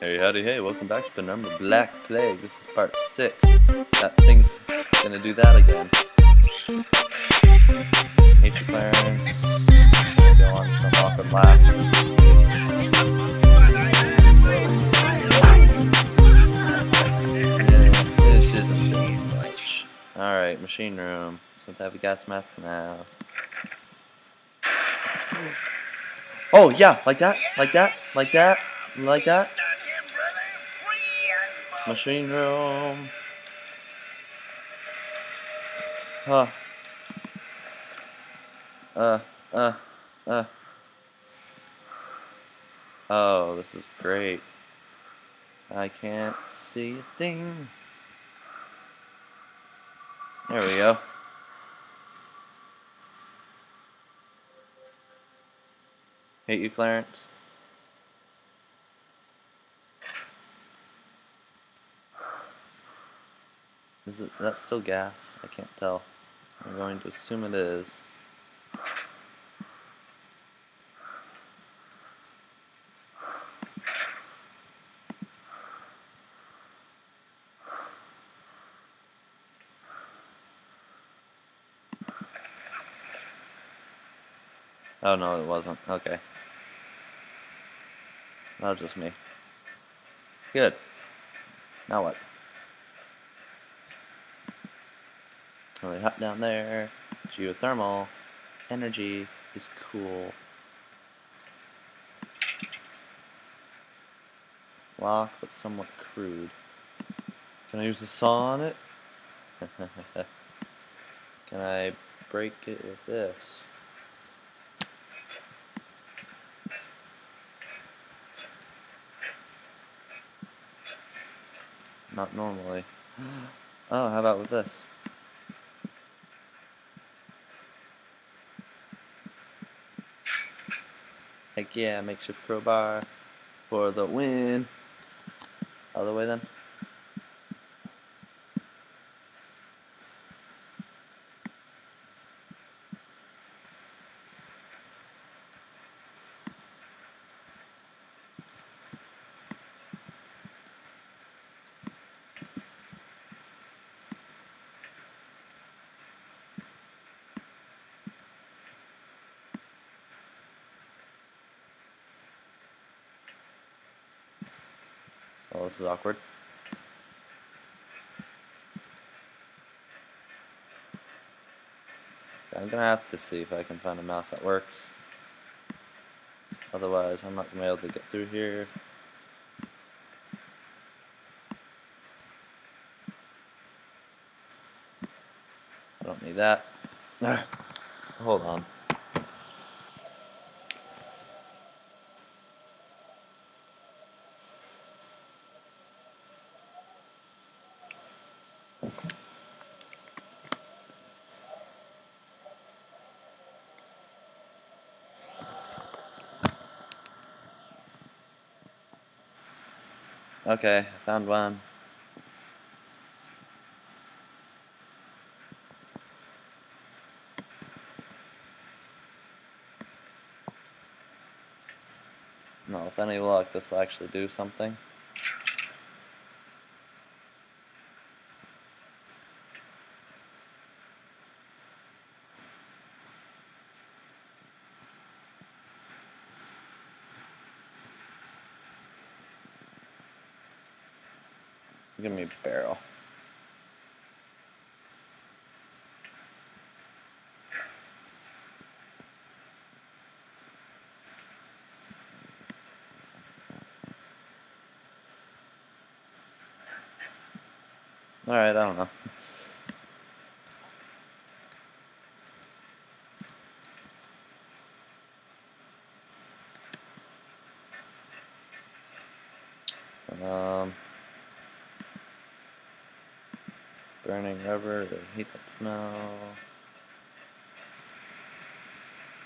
Hey, howdy, hey, welcome back to Penumbra Black Plague. This is part 6. That thing's gonna do that again. Hate you, Clarence. Go on some laugh. Isn't saying much. Alright, machine room. Since I have a gas mask now. Oh, yeah, like that, like that, like that, like that. Machine room. Huh. Uh, uh, uh. Oh, this is great. I can't see a thing. There we go. Hate you, Clarence. Is it that's still gas? I can't tell. I'm going to assume it is. Oh no, it wasn't. Okay. That was just me. Good. Now what? Really hot down there. Geothermal. Energy is cool. Lock, but somewhat crude. Can I use the saw on it? Can I break it with this? Not normally. Oh, how about with this? Yeah, makeshift crowbar for the win. Other way then. Oh, this is awkward. I'm gonna have to see if I can find a mouse that works. Otherwise, I'm not gonna be able to get through here. I don't need that. Hold on. Okay, I found one. No, with any luck, this will actually do something. Give me a barrel. Alright, I don't know. Um, burning rubber to heat that smell.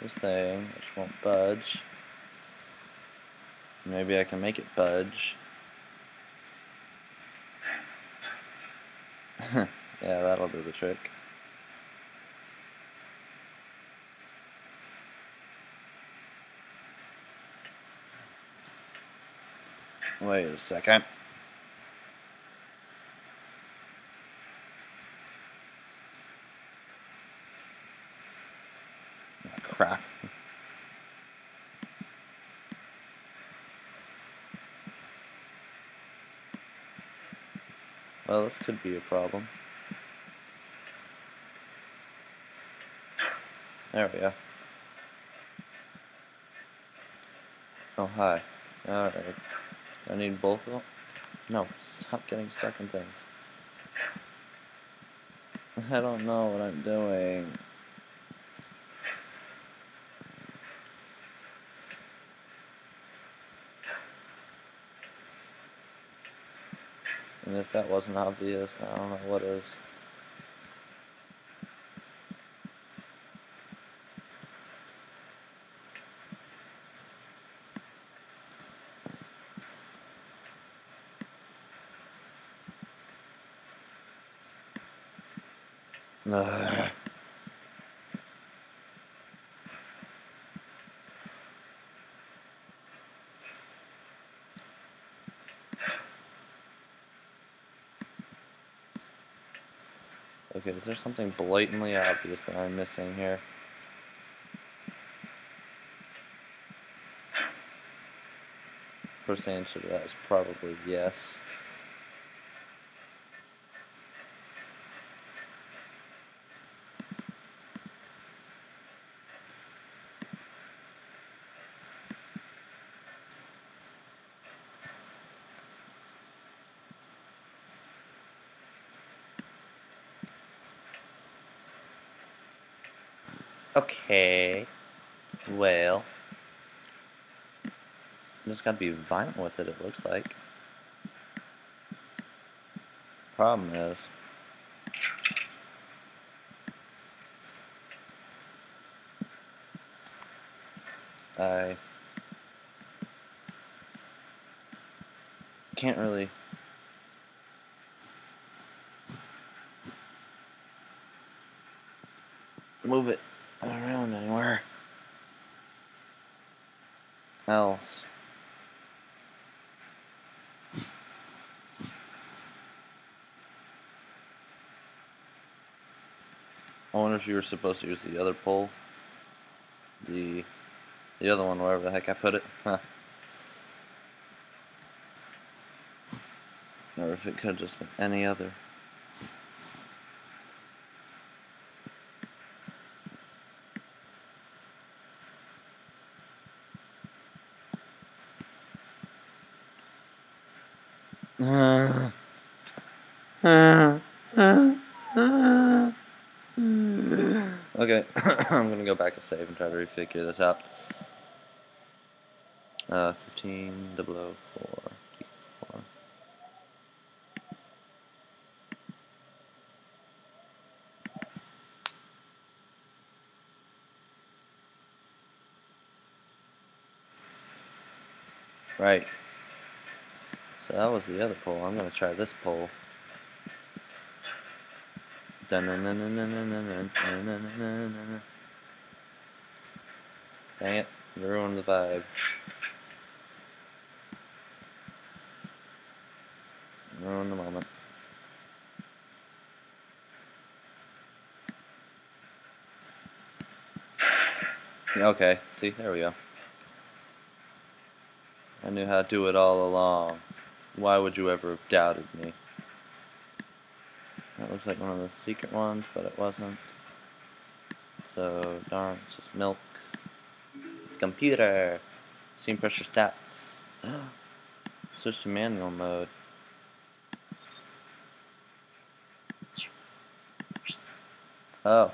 This thing, which won't budge. Maybe I can make it budge. yeah, that'll do the trick. Wait a second. Oh, crap. This could be a problem. There we go. Oh, hi. Alright. I need both of them? No, stop getting stuck in things. I don't know what I'm doing. That wasn't obvious, I don't know what is. Ugh. Okay, is there something blatantly obvious that I'm missing here? First answer to that is probably yes. Okay. Well. I'm just gotta be violent with it, it looks like. Problem is. I can't really move it around anywhere else. I wonder if you were supposed to use the other pole. The the other one, wherever the heck I put it. Huh. Or if it could just been any other. Uh, uh, uh, okay, I'm gonna go back and save and try to refigure this out. Uh, 15 double oh four D4. Right. That was the other pole. I'm gonna try this pole. Dang it, ruined the vibe. Ruined the moment. Okay, see, there we go. I knew how to do it all along. Why would you ever have doubted me? That looks like one of the secret ones, but it wasn't. So, darn, it's just milk. It's computer. Steam pressure stats. Switch to manual mode. Oh.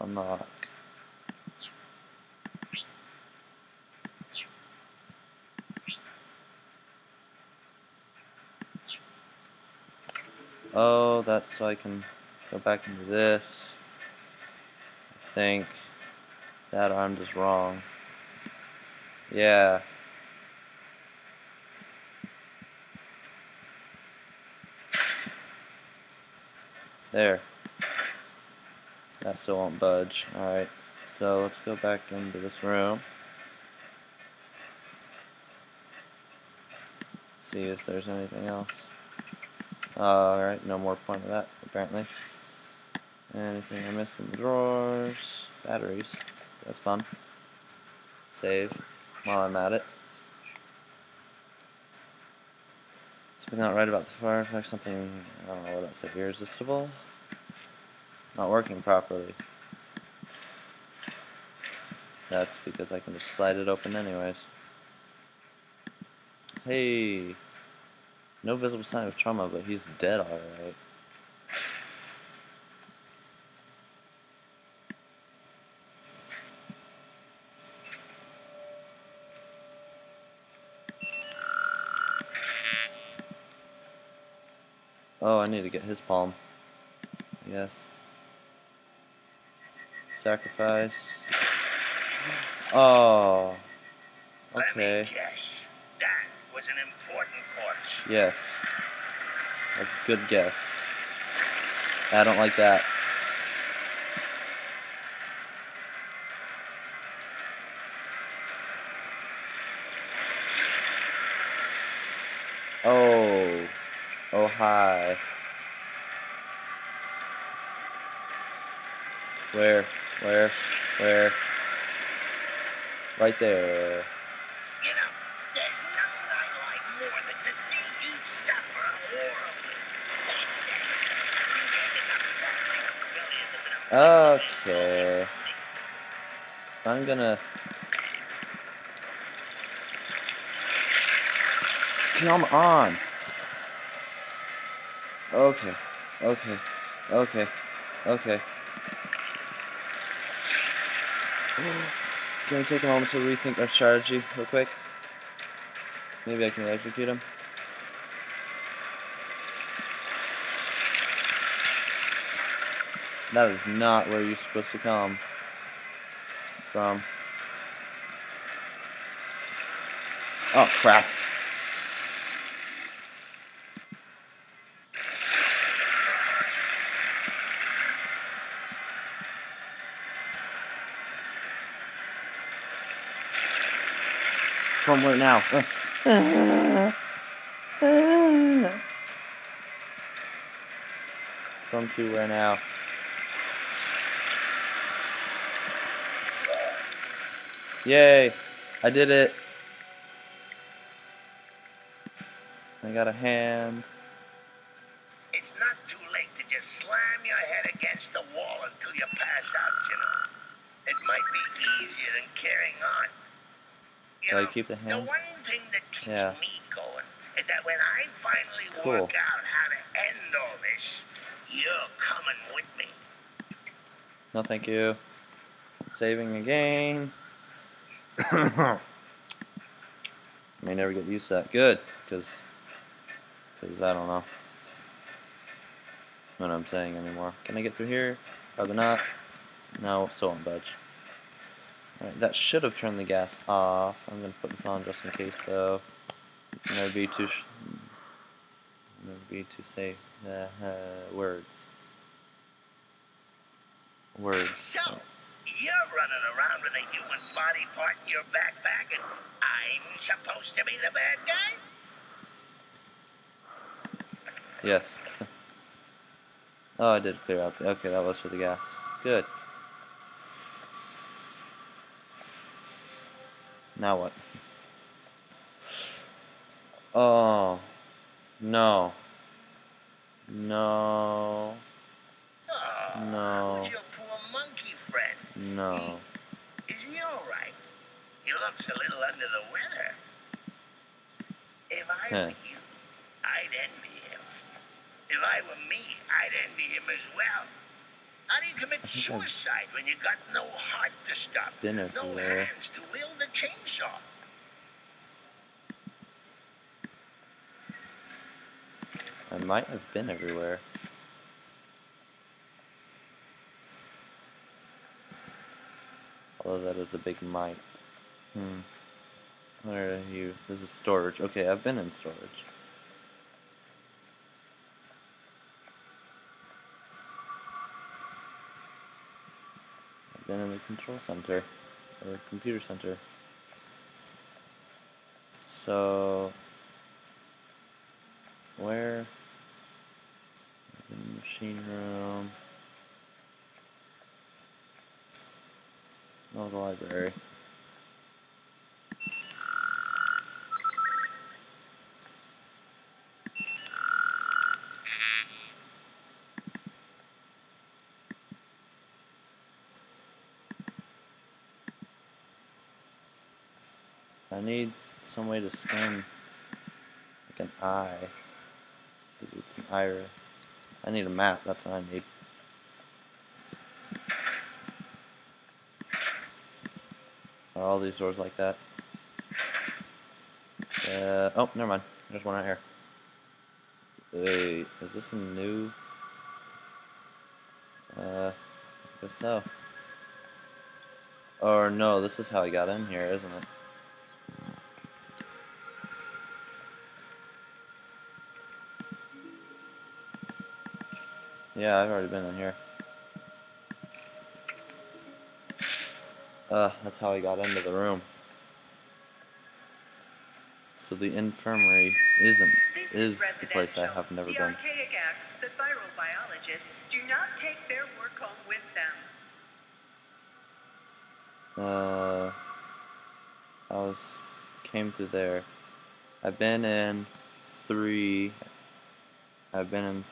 Unlock. Oh, that's so I can go back into this. I think that arm is wrong. Yeah. There. That still won't budge. Alright, so let's go back into this room. See if there's anything else. Uh, alright, no more point of that, apparently. Anything I missed in the drawers? Batteries. That's fun. Save while I'm at it. Something not right about the fire something, I don't know what said, irresistible? Not working properly. That's because I can just slide it open anyways. Hey! No visible sign of trauma, but he's dead alright. Oh, I need to get his palm. Yes. Sacrifice. Oh. Okay. Let me guess. Was an important corpse. Yes. That's a good guess. I don't like that. Oh. Oh, hi. Where? Where? Where? Right there. You know, there's nothing I like more than to see you suffer horribly. That's it. You ended up battling a billion of them. Okay. I'm gonna. Come on. Okay. Okay. Okay. Okay. Can we take a moment to rethink our strategy real quick? Maybe I can electrocute him. That is not where you're supposed to come from. Oh crap. From where now? From to where now? Yay! I did it! I got a hand. It's not too late to just slam your head against the wall until you pass out, you know. It might be easier than carrying on. You Do I keep the hand? the one thing that keeps Yeah. me going is that when I finally Cool. work out how to end all this, you're coming with me. No, thank you. Saving again. May never get used to that. Good, because because I don't know what I'm saying anymore. Can I get through here? Probably not. No, so won't budge. Alright, that should have turned the gas off. I'm gonna put this on just in case, though. Never be too. Never be to say uh, uh, words. Words. You're running around with a human body part in your backpack, and I'm supposed to be the bad guy? Yes. oh, I did clear out the. Okay, that was for the gas. Good. Now what? Oh. No. No. Oh, No. No. Is he all right? He looks a little under the weather. If I were you, I'd envy him. If I were me, I'd envy him as well. How do you commit suicide when you got no heart to stop, Been no everywhere. hands to wield the chainsaw? I might have been everywhere. That is a big might. Hmm. Where are you? This is storage. Okay, I've been in storage. I've been in the control center. Or computer center. So where? In the machine room. Oh, the library. I need some way to scan like an eye. It's an iris. I need a map, that's what I need. All these doors like that? Uh, oh, never mind. There's one right here. Wait, is this a new? Uh, I guess so. Or no, this is how I got in here, isn't it? Yeah, I've already been in here. Uh, that's how I got into the room. So the infirmary isn't This is the place I have never the been. archaic asks that viral biologists do not take their work home with them. Uh, I was came through there. I've been in three. I've been in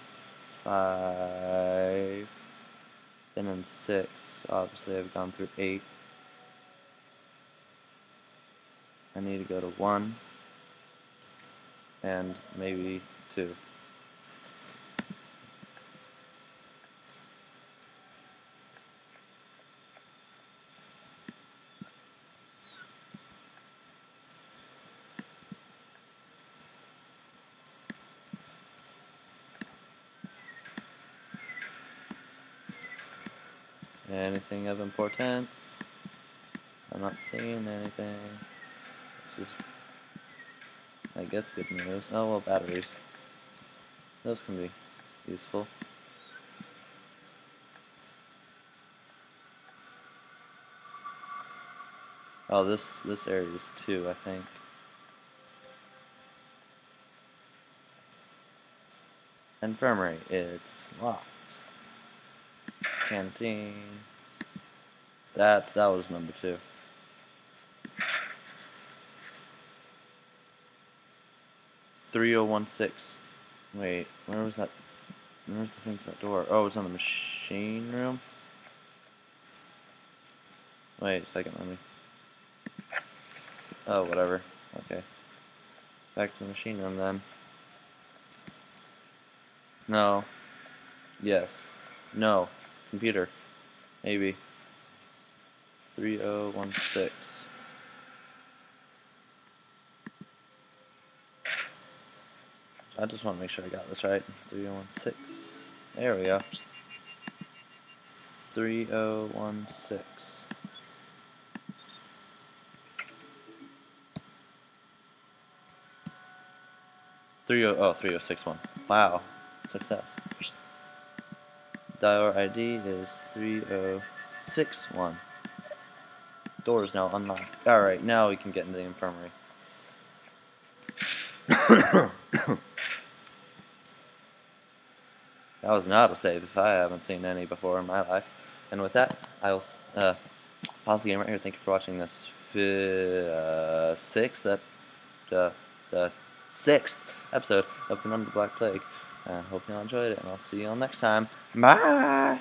five. Been in six. Obviously, I've gone through eight. I need to go to one. And maybe two. Anything of importance? I'm not seeing anything. Is, I guess, good news. Oh, well, batteries. Those can be useful. Oh, this this area is two, I think. Infirmary, it's locked. Canteen. That that was number two. Three oh one six. Wait, where was that? Where's the thing for that door? Oh, it's on the machine room. Wait a second, let me. Oh, whatever. Okay. Back to the machine room then. No. Yes. No. Computer. Maybe. 3016. I just want to make sure I got this right. 3016. There we go. 3016. Three oh oh three oh six one. Wow, success. Dial ID is three oh six one. Door is now unlocked. All right, now we can get into the infirmary. that was not a save if I haven't seen any before in my life. And with that, I'll uh, pause the game right here. Thank you for watching this uh, sixth, ep- uh, the sixth episode of the Black Plague. I hope you all enjoyed it, and I'll see you all next time. Bye!